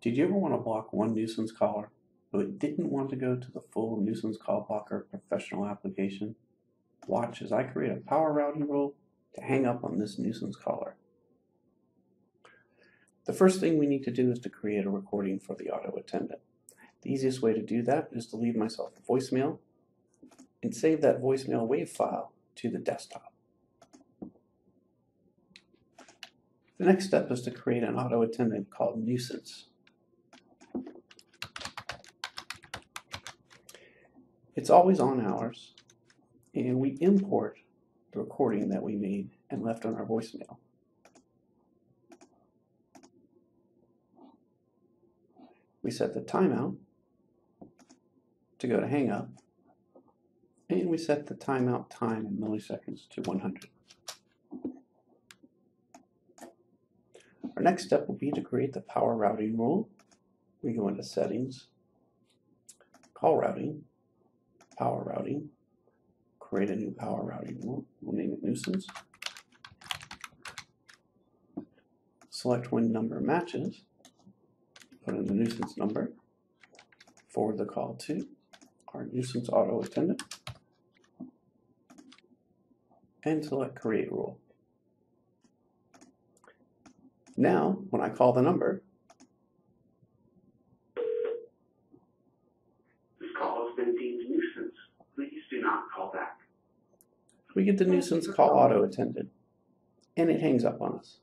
Did you ever want to block one nuisance caller, but didn't want to go to the full nuisance call blocker professional application? Watch as I create a power routing rule to hang up on this nuisance caller. The first thing we need to do is to create a recording for the auto attendant. The easiest way to do that is to leave myself a voicemail and save that voicemail WAV file to the desktop. The next step is to create an auto attendant called nuisance. It's always on hours, and we import the recording that we made and left on our voicemail. We set the timeout to go to hang up, and we set the timeout time in milliseconds to 100. Our next step will be to create the power routing rule. We go into settings, call routing, power routing, create a new power routing rule. We'll name it nuisance. Select when number matches, put in the nuisance number, forward the call to our nuisance auto attendant, and select create rule. Now, when I call the number, This call has been deemed nuisance. Please do not call back. We get the nuisance call auto attendant, and it hangs up on us.